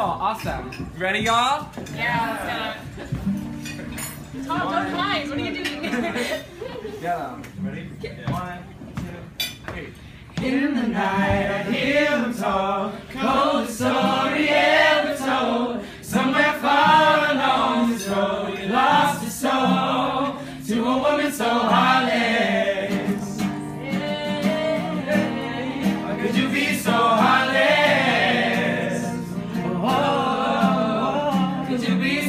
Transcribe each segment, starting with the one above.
Awesome. Ready, y'all? Yeah, let's go. Tom, don't climb. What are you doing? yeah. Um, ready? One, two, three. In the night, I hear them talk. Cold story ever told. Somewhere far along this road, you lost your soul to a woman so heartless. How could you be so?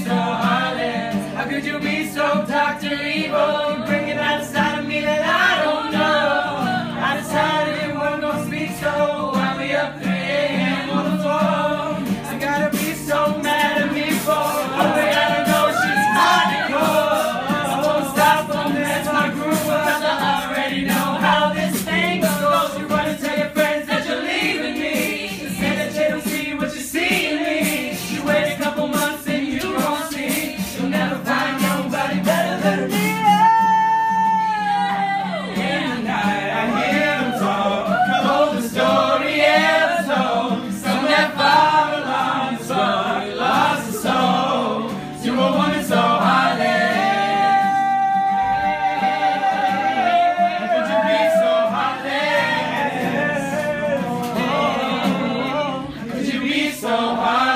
so honest? How could you be so Dr. Evil? You're bringing out a side of me that I don't know. I decided it wasn't gonna speak, so why we up there and on the phone? I gotta be so mad at me for. Oh, I gotta know she's hardcore. I won't stop from that's my group, but I already know how this thing goes. São Paulo.